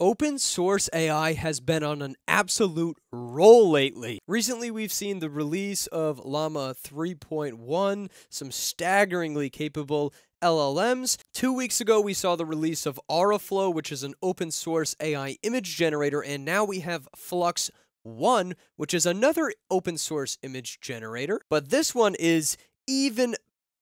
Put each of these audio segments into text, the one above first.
Open source AI has been on an absolute roll lately. Recently, we've seen the release of Llama 3.1, some staggeringly capable LLMs. Two weeks ago, we saw the release of Auraflow, which is an open source AI image generator, and now we have Flux 1, which is another open source image generator. But this one is even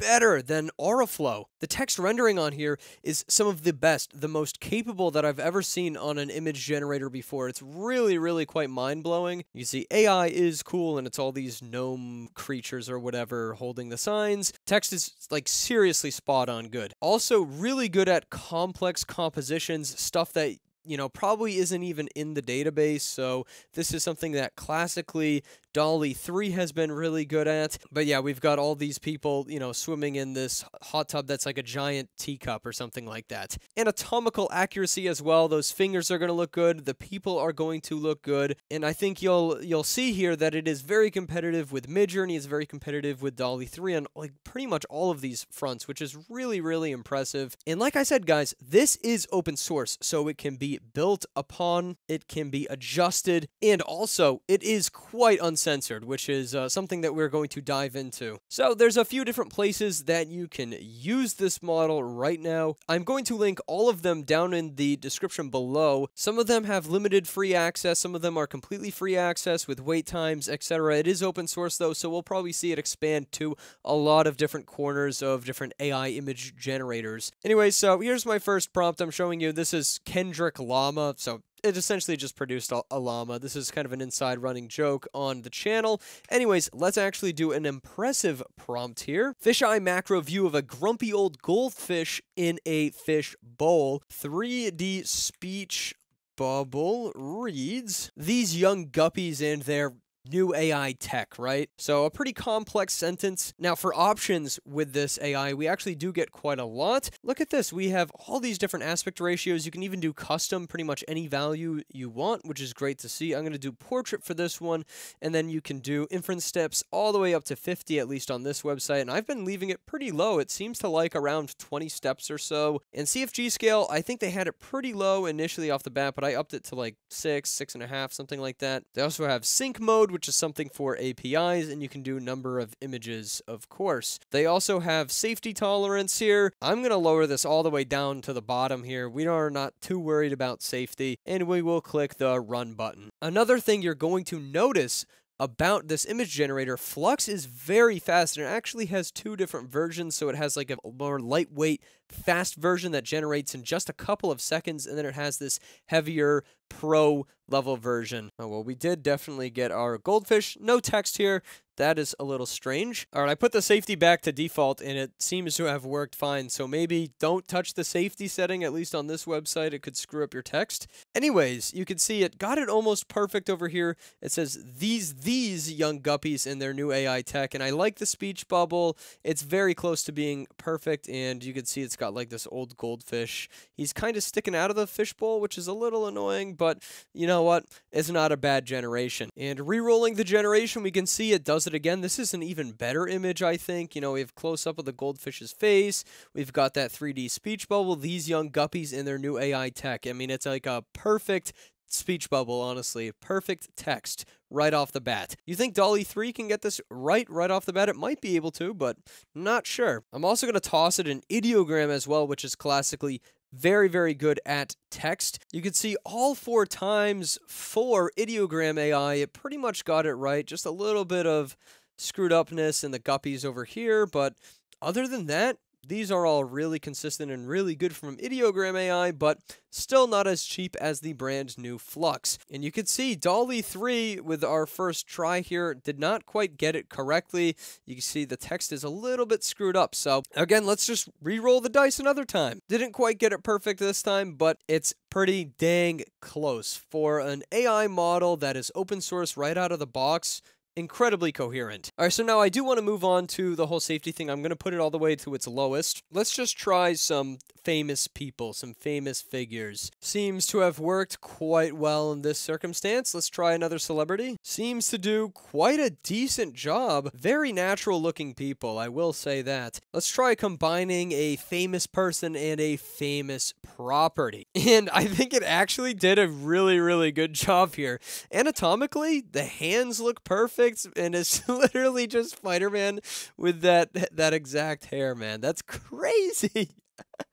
better than Auraflow. The text rendering on here is some of the best, the most capable that I've ever seen on an image generator before. It's really, really quite mind-blowing. You see, AI is cool, and it's all these gnome creatures or whatever holding the signs. Text is, like, seriously spot on good. Also, really good at complex compositions, stuff that you know, probably isn't even in the database. So this is something that classically DALL-E 3 has been really good at. But yeah, we've got all these people, you know, swimming in this hot tub that's like a giant teacup or something like that. Anatomical accuracy as well. Those fingers are going to look good. The people are going to look good. And I think you'll you'll see here that it is very competitive with Midjourney. It's very competitive with DALL-E 3 on like pretty much all of these fronts, which is really, really impressive. And like I said, guys, this is open source, so it can be built upon, it can be adjusted, and also it is quite unsafe Censored, which is uh, something that we're going to dive into. So there's a few different places that you can use this model right now. I'm going to link all of them down in the description below. Some of them have limited free access, some of them are completely free access with wait times, etc. It is open source though, so we'll probably see it expand to a lot of different corners of different AI image generators. Anyway, so here's my first prompt I'm showing you. This is Kendrick Llama, so it essentially just produced a, llama. This is kind of an inside running joke on the channel. Anyways, let's actually do an impressive prompt here. Fisheye macro view of a grumpy old goldfish in a fish bowl. 3D speech bubble reads, These young guppies and their new AI tech, right? So a pretty complex sentence. Now for options with this AI, we actually do get quite a lot. Look at this. We have all these different aspect ratios. You can even do custom pretty much any value you want, which is great to see. I'm going to do portrait for this one, and then you can do inference steps all the way up to 50, at least on this website. And I've been leaving it pretty low. It seems to like around 20 steps or so. And CFG scale, I think they had it pretty low initially off the bat, but I upped it to like six, six and a half, something like that. They also have sync mode, which is something for APIs, and you can do number of images, of course. They also have safety tolerance here. I'm going to lower this all the way down to the bottom here. We are not too worried about safety, and we will click the run button. Another thing you're going to notice about this image generator, Flux is very fast and it actually has two different versions. So it has like a more lightweight, fast version that generates in just a couple of seconds, and then it has this heavier pro level version. Oh, well, we did definitely get our goldfish. No text here. That is a little strange. All right, I put the safety back to default and it seems to have worked fine. So maybe don't touch the safety setting, at least on this website. It could screw up your text. Anyways, you can see it got it almost perfect over here. It says these, these young guppies in their new AI tech. And I like the speech bubble. It's very close to being perfect. And you can see it's got like this old goldfish. He's kind of sticking out of the fishbowl, which is a little annoying, but you know what? It's not a bad generation. And re-rolling the generation, we can see it does it again. This is an even better image, I think. You know, we have close-up of the goldfish's face. We've got that 3D speech bubble. These young guppies in their new AI tech. I mean, it's like a perfect speech bubble, honestly. Perfect text right off the bat. You think DALL-E 3 can get this right right off the bat? It might be able to, but not sure. I'm also going to toss it an ideogram as well, which is classically very, very good at text. You can see all four times for ideogram AI, it pretty much got it right. Just a little bit of screwed upness in the guppies over here, but other than that, these are all really consistent and really good from Ideogram AI, but still not as cheap as the brand new Flux. And you can see DALL-E 3 with our first try here did not quite get it correctly. You can see the text is a little bit screwed up. So again, let's just re-roll the dice another time. Didn't quite get it perfect this time, but it's pretty dang close. For an AI model that is open source right out of the box, incredibly coherent. All right, so now I do want to move on to the whole safety thing. I'm going to put it all the way to its lowest. Let's just try some famous people, some famous figures. Seems to have worked quite well in this circumstance. Let's try another celebrity. Seems to do quite a decent job. Very natural looking people, I will say that. Let's try combining a famous person and a famous property. And I think it actually did a really, really good job here. Anatomically, the hands look perfect, and it's literally just Spider-Man with that that exact hair, man. That's crazy.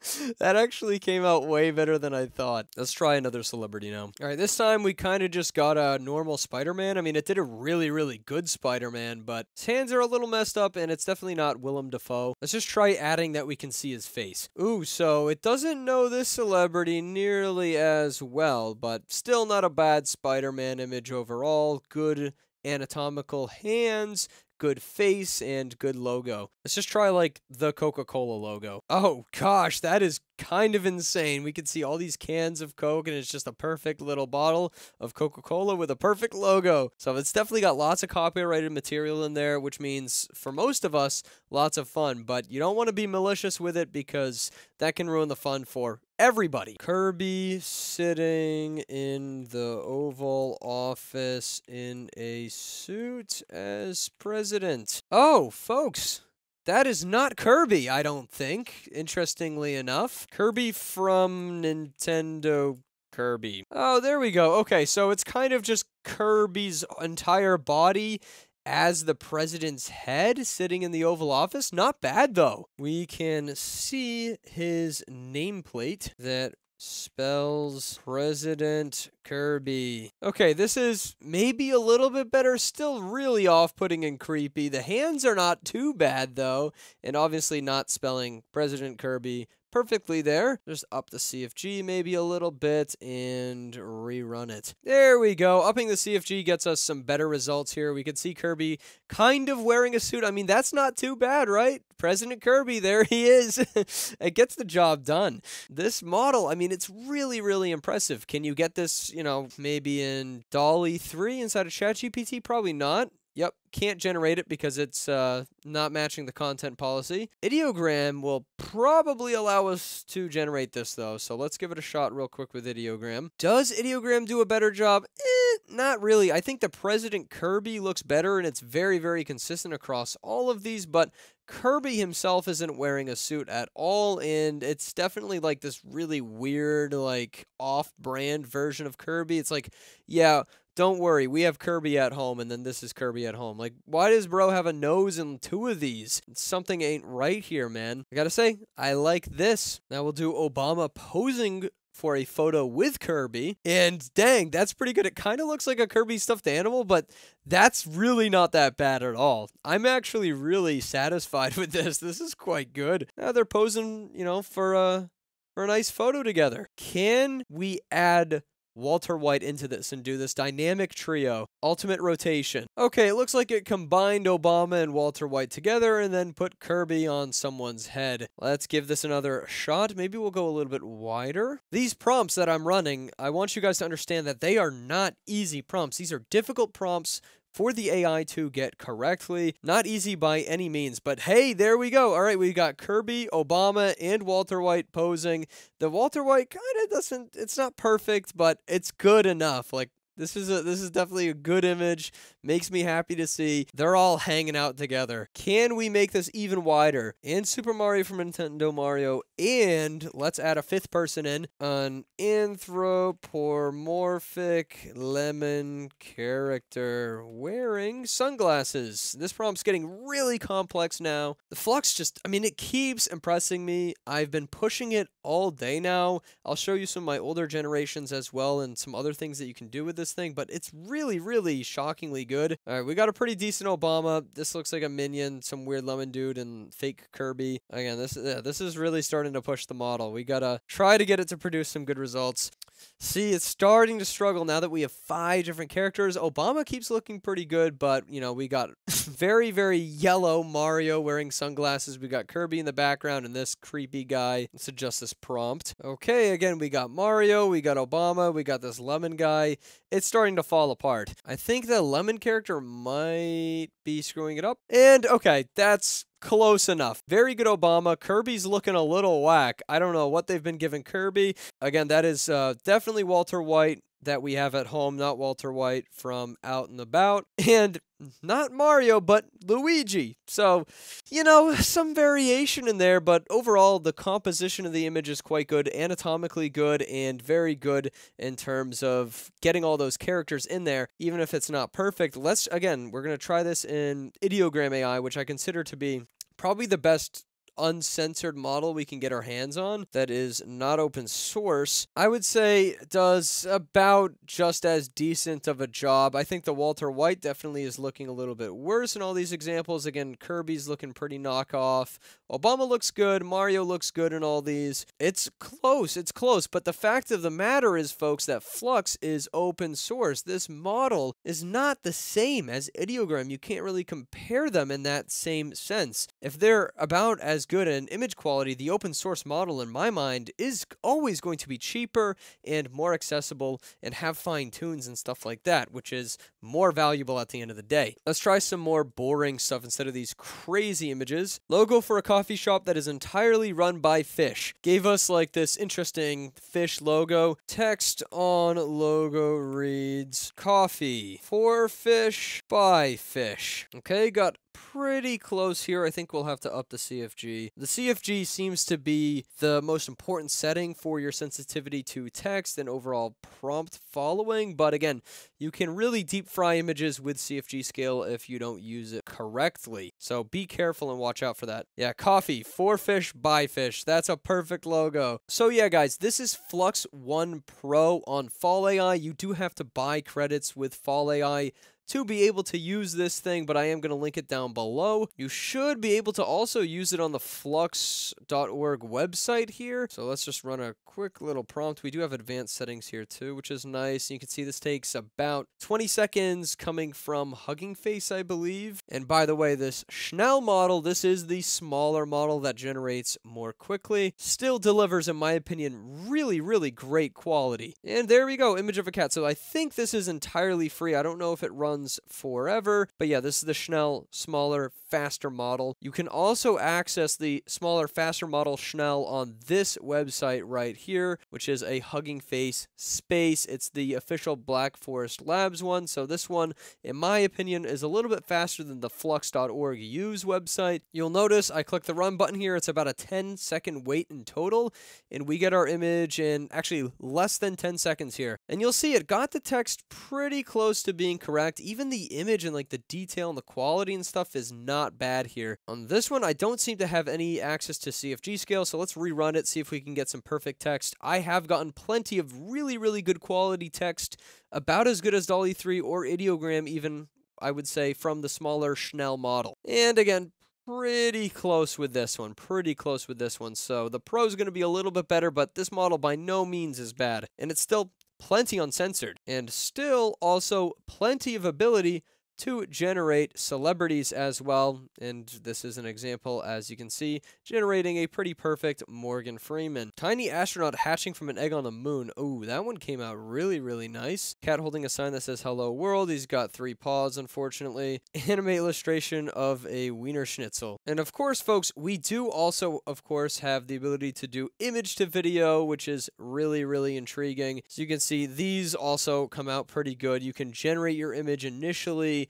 that actually came out way better than I thought. Let's try another celebrity now. All right, this time we kind of just got a normal Spider-Man. I mean, it did a really, really good Spider-Man, but his hands are a little messed up, and it's definitely not Willem Dafoe. Let's just try adding that we can see his face. Ooh, so it doesn't know this celebrity nearly as well, but still not a bad Spider-Man image overall. Good anatomical hands, good face and good logo. Let's just try like the Coca-Cola logo. Oh gosh, that is kind of insane. We can see all these cans of Coke and it's just a perfect little bottle of Coca-Cola with a perfect logo. So it's definitely got lots of copyrighted material in there, which means for most of us, lots of fun. But you don't want to be malicious with it because that can ruin the fun for everybody. Kirby sitting in the Oval Office in a suit as president. Oh, folks. That is not Kirby, I don't think, interestingly enough. Kirby from Nintendo Kirby. Oh, there we go. Okay, so it's kind of just Kirby's entire body as the president's head sitting in the Oval Office. Not bad, though. We can see his nameplate that spells President Kirby. Okay, this is maybe a little bit better. Still really off-putting and creepy. The hands are not too bad, though. And obviously not spelling President Kirby perfectly there. Just up the CFG maybe a little bit and rerun it. There we go. Upping the CFG gets us some better results here. We can see Kirby kind of wearing a suit. I mean, that's not too bad, right? President Kirby, there he is. it gets the job done. This model, I mean, it's really, really impressive. Can you get this, you know, maybe in DALL-E 3 inside of ChatGPT? Probably not. Yep, can't generate it because it's uh, not matching the content policy. Ideogram will probably allow us to generate this though, so let's give it a shot real quick with Ideogram. Does Ideogram do a better job? Eh, not really. I think the President Kirby looks better and it's very, very consistent across all of these, but Kirby himself isn't wearing a suit at all, and it's definitely like this really weird, like off brand version of Kirby. It's like, yeah, don't worry, we have Kirby at home, and then this is Kirby at home. Like, why does bro have a nose in two of these? Something ain't right here, man. I gotta say, I like this. Now we'll do Obama posing for a photo with Kirby. And dang, that's pretty good. It kind of looks like a Kirby stuffed animal, but that's really not that bad at all. I'm actually really satisfied with this. This is quite good. Now they're posing, you know, for a for a nice photo together. Can we add Walter White into this and do this dynamic trio, ultimate rotation. Okay, it looks like it combined Obama and Walter White together and then put Kirby on someone's head. Let's give this another shot. Maybe we'll go a little bit wider. These prompts that I'm running, I want you guys to understand that they are not easy prompts. These are difficult prompts for the AI to get correctly. Not easy by any means, but hey, there we go. All right, we've got Kirby, Obama, and Walter White posing. The Walter White kind of doesn't, it's not perfect, but it's good enough. Like, this is a this is definitely a good image. Makes me happy to see they're all hanging out together. Can we make this even wider? And Super Mario from Nintendo Mario, and let's add a fifth person in an anthropomorphic lemon character wearing sunglasses. This prompt's getting really complex now. The flux just, I mean, it keeps impressing me. I've been pushing it all day now. I'll show you some of my older generations as well and some other things that you can do with this thing, but it's really, really shockingly good. All right, we got a pretty decent Obama. This looks like a minion, some weird lemon dude, and fake Kirby. Again, this, yeah, this is really starting to push the model. We gotta try to get it to produce some good results. See, it's starting to struggle now that we have five different characters. Obama keeps looking pretty good, but, you know, we got very, very yellow Mario wearing sunglasses. We got Kirby in the background and this creepy guy. Let's this prompt. Okay, again, we got Mario, we got Obama, we got this lemon guy. it's starting to fall apart. I think the lemon character might be screwing it up. And okay, that's close enough. Very good Obama. Kirby's looking a little whack. I don't know what they've been giving Kirby. Again, that is uh, definitely Walter White that we have at home, not Walter White from Out and About, and not Mario, but Luigi. So, you know, some variation in there, but overall, the composition of the image is quite good, anatomically good, and very good in terms of getting all those characters in there, even if it's not perfect. Let's, again, we're going to try this in Ideogram AI, which I consider to be probably the best uncensored model we can get our hands on that is not open source, I would say does about just as decent of a job. I think the Walter White definitely is looking a little bit worse in all these examples. Again, Kirby's looking pretty knockoff. Obama looks good. Mario looks good in all these. It's close. It's close. But the fact of the matter is, folks, that Flux is open source. This model is not the same as Ideogram. You can't really compare them in that same sense. If they're about as good in image quality, the open source model, in my mind, is always going to be cheaper and more accessible and have fine tunes and stuff like that, which is more valuable at the end of the day. Let's try some more boring stuff instead of these crazy images. Logo for a coffee shop that is entirely run by fish. Gave us like this interesting fish logo. Text on logo reads coffee for fish by fish. Okay, got pretty close here. I think we'll have to up the CFG. The CFG seems to be the most important setting for your sensitivity to text and overall prompt following. But again, you can really deep fry images with CFG scale if you don't use it correctly. So be careful and watch out for that. Yeah, coffee, for fish, by fish. That's a perfect logo. So yeah, guys, this is Flux 1 Pro on Fal AI. You do have to buy credits with Fal AI to be able to use this thing, but I am going to link it down below. You should be able to also use it on the flux.org website here. So let's just run a quick little prompt. We do have advanced settings here too, which is nice. You can see this takes about 20 seconds coming from Hugging Face, I believe. And by the way, this Schnell model, this is the smaller model that generates more quickly. Still delivers, in my opinion, really, really great quality. And there we go, image of a cat. So I think this is entirely free. I don't know if it runs forever. But yeah, this is the Schnell smaller, faster model. You can also access the smaller, faster model Schnell on this website right here, which is a Hugging Face Space. It's the official Black Forest Labs one. So this one, in my opinion, is a little bit faster than the flux.org use website. You'll notice I click the run button here. It's about a 10 second wait in total, and we get our image in actually less than 10 seconds here. And you'll see it got the text pretty close to being correct even the image and like the detail and the quality and stuff is not bad here. On this one, I don't seem to have any access to CFG scale, so let's rerun it, see if we can get some perfect text. I have gotten plenty of really, really good quality text, about as good as DALL-E 3 or Ideogram even, I would say, from the smaller Schnell model. And again, pretty close with this one. Pretty close with this one. So the Pro is going to be a little bit better, but this model by no means is bad. And it's still plenty uncensored, and still also plenty of ability to generate celebrities as well. And this is an example, as you can see, generating a pretty perfect Morgan Freeman. Tiny astronaut hatching from an egg on the moon. Oh, that one came out really, really nice. Cat holding a sign that says hello world. He's got three paws, unfortunately. Anime illustration of a wiener schnitzel. And of course, folks, we do also, of course, have the ability to do image to video, which is really, really intriguing. So you can see these also come out pretty good. You can generate your image initially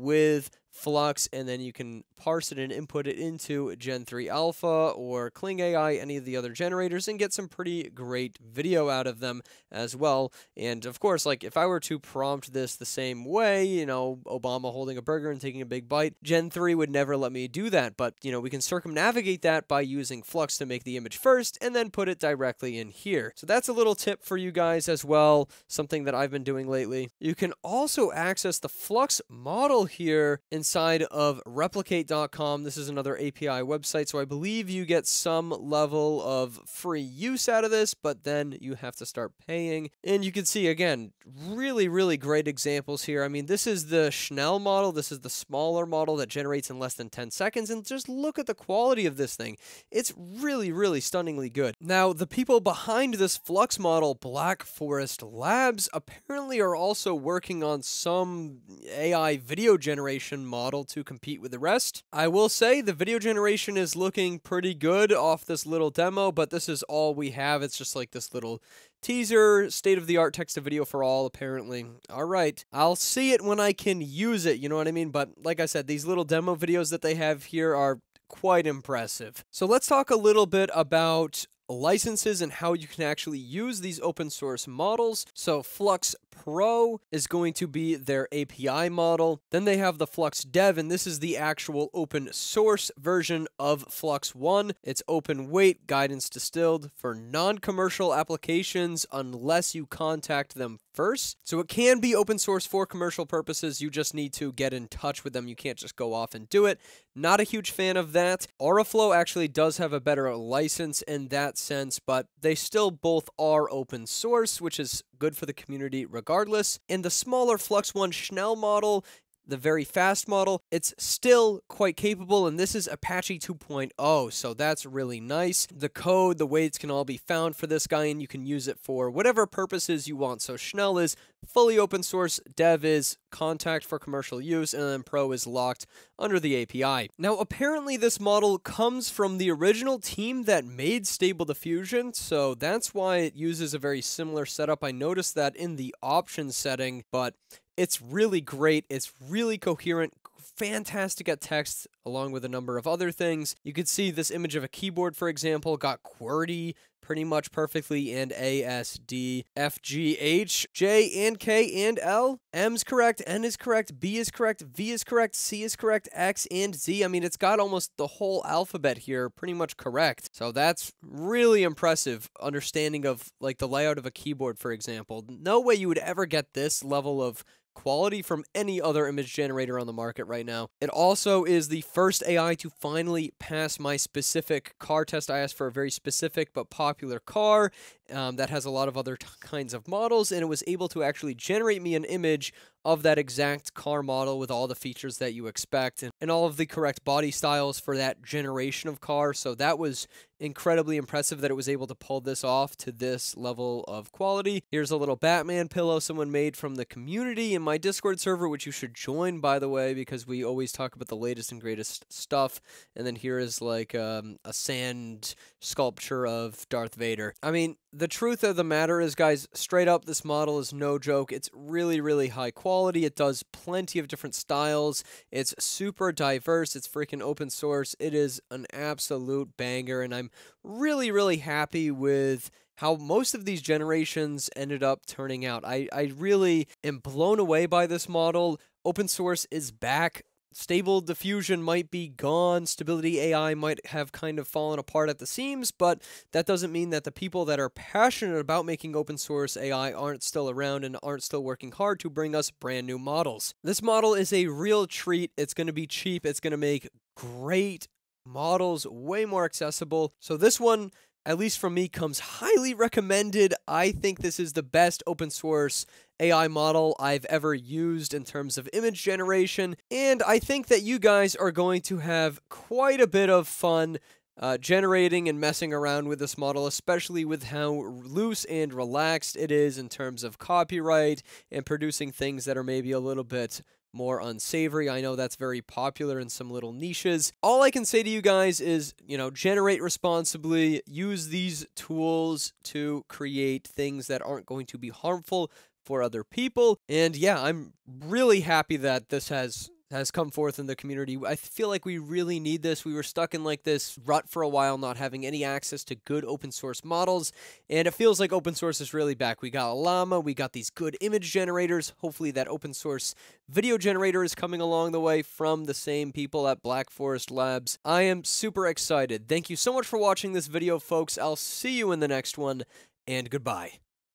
with Flux, and then you can parse it and input it into Gen 3 Alpha or Kling AI, any of the other generators, and get some pretty great video out of them as well. And of course, like if I were to prompt this the same way, you know, Obama holding a burger and taking a big bite, Gen 3 would never let me do that. But, you know, we can circumnavigate that by using Flux to make the image first and then put it directly in here. So that's a little tip for you guys as well, something that I've been doing lately. You can also access the Flux model here inside of replicate.com. This is another API website, so I believe you get some level of free use out of this, but then you have to start paying. And you can see, again, really, really great examples here. I mean, this is the Schnell model. This is the smaller model that generates in less than 10 seconds. And just look at the quality of this thing. It's really, really stunningly good. Now, the people behind this Flux model, Black Forest Labs, apparently are also working on some AI video generation model to compete with the rest. I will say the video generation is looking pretty good off this little demo, but this is all we have. It's just like this little teaser, state of the art text to video for all, apparently. All right. I'll see it when I can use it, you know what I mean? But like I said, these little demo videos that they have here are quite impressive. So let's talk a little bit about licenses and how you can actually use these open source models. So Flux Pro is going to be their API model. Then they have the Flux Dev, and this is the actual open source version of Flux One. It's open weight guidance distilled for non-commercial applications unless you contact them first. So it can be open source for commercial purposes. You just need to get in touch with them. You can't just go off and do it. Not a huge fan of that. Auraflow actually does have a better license in that sense, but they still both are open source, which is good for the community regardless. And the smaller Flux One Schnell model the very fast model. It's still quite capable, and this is Apache 2.0, so that's really nice. The code, the weights can all be found for this guy, and you can use it for whatever purposes you want. So Schnell is fully open source, Dev is contact for commercial use, and then Pro is locked under the API. Now, apparently this model comes from the original team that made Stable Diffusion, so that's why it uses a very similar setup. I noticed that in the options setting, but it's really great. It's really coherent, fantastic at text, along with a number of other things. You could see this image of a keyboard, for example, got QWERTY pretty much perfectly, and A, S, D, F, G, H, J, and K, and L. M's correct, N is correct, B is correct, V is correct, C is correct, X, and Z. I mean, it's got almost the whole alphabet here pretty much correct. So that's really impressive understanding of like the layout of a keyboard, for example. No way you would ever get this level of quality from any other image generator on the market right now. It also is the first AI to finally pass my specific car test. I asked for a very specific but popular car um, that has a lot of other kinds of models, and it was able to actually generate me an image of that exact car model with all the features that you expect and, and all of the correct body styles for that generation of car. So that was incredibly impressive that it was able to pull this off to this level of quality. Here's a little Batman pillow someone made from the community in my Discord server, which you should join, by the way, because we always talk about the latest and greatest stuff. And then here is like um, a sand sculpture of Darth Vader. I mean, the truth of the matter is, guys, straight up, this model is no joke. It's really, really high quality. It does plenty of different styles. It's super diverse. It's freaking open source. It is an absolute banger, and I'm really, really happy with how most of these generations ended up turning out. I, I really am blown away by this model. Open source is back. Stable diffusion might be gone, stability AI might have kind of fallen apart at the seams, but that doesn't mean that the people that are passionate about making open source AI aren't still around and aren't still working hard to bring us brand new models. This model is a real treat. It's going to be cheap. It's going to make great models way more accessible. So this one at least from me, comes highly recommended. I think this is the best open source AI model I've ever used in terms of image generation, and I think that you guys are going to have quite a bit of fun uh, generating and messing around with this model, especially with how loose and relaxed it is in terms of copyright and producing things that are maybe a little bit more unsavory. I know that's very popular in some little niches. All I can say to you guys is, you know, generate responsibly, use these tools to create things that aren't going to be harmful for other people. And yeah, I'm really happy that this has has come forth in the community. I feel like we really need this. We were stuck in like this rut for a while, not having any access to good open source models, and it feels like open source is really back. We got a Llama, we got these good image generators. Hopefully, that open source video generator is coming along the way from the same people at Black Forest Labs. I am super excited. Thank you so much for watching this video, folks. I'll see you in the next one, and goodbye.